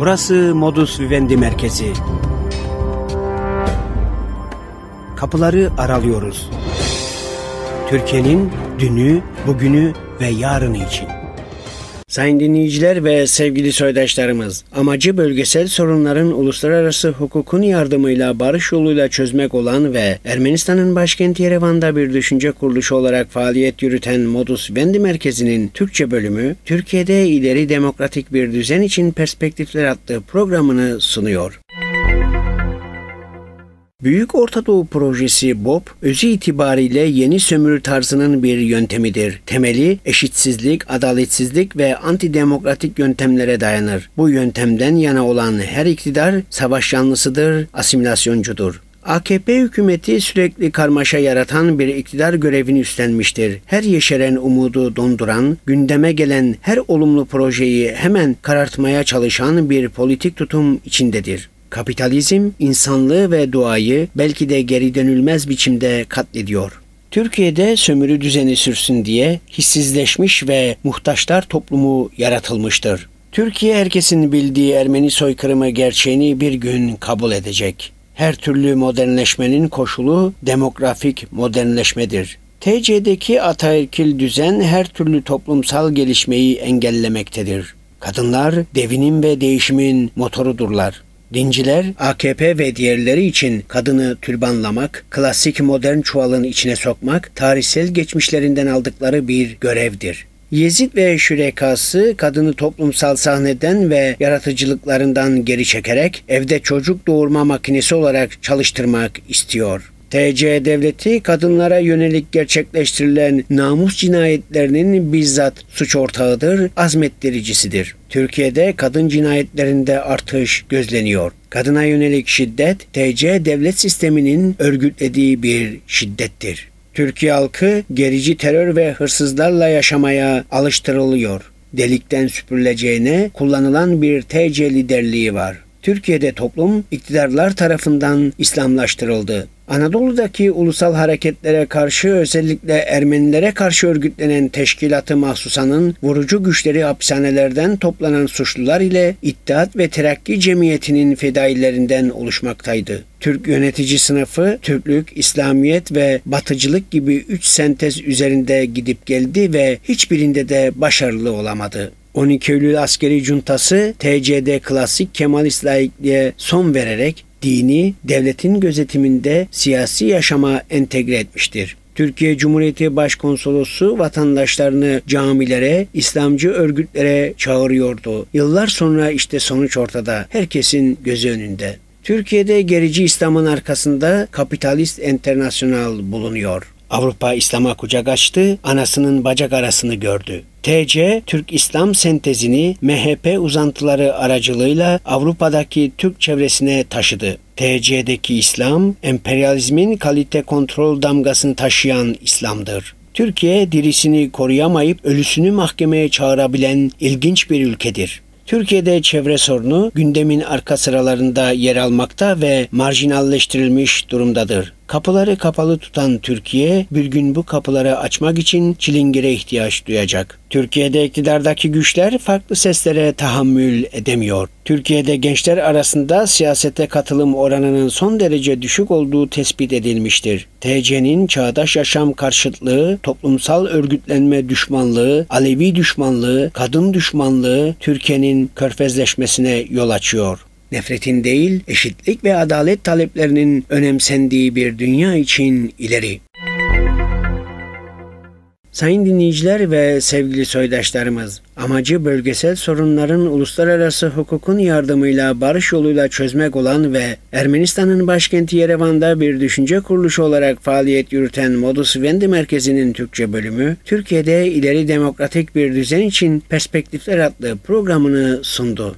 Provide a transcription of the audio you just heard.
Burası Modus Vivendi merkezi. Kapıları aralıyoruz. Türkiye'nin dünü, bugünü ve yarını için. Sayın dinleyiciler ve sevgili soydaşlarımız, amacı bölgesel sorunların uluslararası hukukun yardımıyla barış yoluyla çözmek olan ve Ermenistan'ın başkenti Yerevan'da bir düşünce kuruluşu olarak faaliyet yürüten Modus Vendi Merkezi'nin Türkçe bölümü, Türkiye'de ileri demokratik bir düzen için perspektifler adlı programını sunuyor. Büyük Orta Doğu Projesi BOP, özü itibariyle yeni sömürü tarzının bir yöntemidir. Temeli eşitsizlik, adaletsizlik ve antidemokratik yöntemlere dayanır. Bu yöntemden yana olan her iktidar savaş yanlısıdır, asimilasyoncudur. AKP hükümeti sürekli karmaşa yaratan bir iktidar görevini üstlenmiştir. Her yeşeren umudu donduran, gündeme gelen her olumlu projeyi hemen karartmaya çalışan bir politik tutum içindedir. Kapitalizm insanlığı ve doğayı belki de geri dönülmez biçimde katlediyor. Türkiye'de sömürü düzeni sürsün diye hissizleşmiş ve muhtaçlar toplumu yaratılmıştır. Türkiye herkesin bildiği Ermeni soykırımı gerçeğini bir gün kabul edecek. Her türlü modernleşmenin koşulu demografik modernleşmedir. TC'deki ataerkil düzen her türlü toplumsal gelişmeyi engellemektedir. Kadınlar devinim ve değişimin motorudurlar. Dinciler, AKP ve diğerleri için kadını türbanlamak, klasik modern çuvalın içine sokmak, tarihsel geçmişlerinden aldıkları bir görevdir. Yezid ve şürekası kadını toplumsal sahneden ve yaratıcılıklarından geri çekerek evde çocuk doğurma makinesi olarak çalıştırmak istiyor. TC devleti kadınlara yönelik gerçekleştirilen namus cinayetlerinin bizzat suç ortağıdır, azmettiricisidir. Türkiye'de kadın cinayetlerinde artış gözleniyor. Kadına yönelik şiddet TC devlet sisteminin örgütlediği bir şiddettir. Türkiye halkı gerici terör ve hırsızlarla yaşamaya alıştırılıyor. Delikten süpürüleceğine kullanılan bir TC liderliği var. Türkiye'de toplum iktidarlar tarafından İslamlaştırıldı. Anadolu'daki ulusal hareketlere karşı özellikle Ermenilere karşı örgütlenen teşkilatı mahsusanın vurucu güçleri hapishanelerden toplanan suçlular ile İttihat ve Terakki Cemiyeti'nin fedailerinden oluşmaktaydı. Türk yönetici sınıfı Türklük, İslamiyet ve Batıcılık gibi üç sentez üzerinde gidip geldi ve hiçbirinde de başarılı olamadı. 12 Eylül askeri cuntası TCD klasik Kemalist laikliğe son vererek dini devletin gözetiminde siyasi yaşama entegre etmiştir. Türkiye Cumhuriyeti Başkonsolosu vatandaşlarını camilere, İslamcı örgütlere çağırıyordu. Yıllar sonra işte sonuç ortada. Herkesin gözü önünde. Türkiye'de gerici İslam'ın arkasında kapitalist internasyonal bulunuyor. Avrupa İslam'a kucak açtı, anasının bacak arasını gördü. TC, Türk İslam sentezini MHP uzantıları aracılığıyla Avrupa'daki Türk çevresine taşıdı. TC'deki İslam, emperyalizmin kalite kontrol damgasını taşıyan İslam'dır. Türkiye dirisini koruyamayıp ölüsünü mahkemeye çağırabilen ilginç bir ülkedir. Türkiye'de çevre sorunu gündemin arka sıralarında yer almakta ve marjinalleştirilmiş durumdadır. Kapıları kapalı tutan Türkiye bir gün bu kapıları açmak için çilingire ihtiyaç duyacak. Türkiye'de iktidardaki güçler farklı seslere tahammül edemiyor. Türkiye'de gençler arasında siyasete katılım oranının son derece düşük olduğu tespit edilmiştir. TC'nin çağdaş yaşam karşıtlığı, toplumsal örgütlenme düşmanlığı, Alevi düşmanlığı, kadın düşmanlığı Türkiye'nin körfezleşmesine yol açıyor nefretin değil, eşitlik ve adalet taleplerinin önemsendiği bir dünya için ileri. Sayın dinleyiciler ve sevgili soydaşlarımız, amacı bölgesel sorunların uluslararası hukukun yardımıyla barış yoluyla çözmek olan ve Ermenistan'ın başkenti Yerevan'da bir düşünce kuruluşu olarak faaliyet yürüten Modus Vivendi Merkezi'nin Türkçe bölümü, Türkiye'de ileri demokratik bir düzen için Perspektifler adlı programını sundu.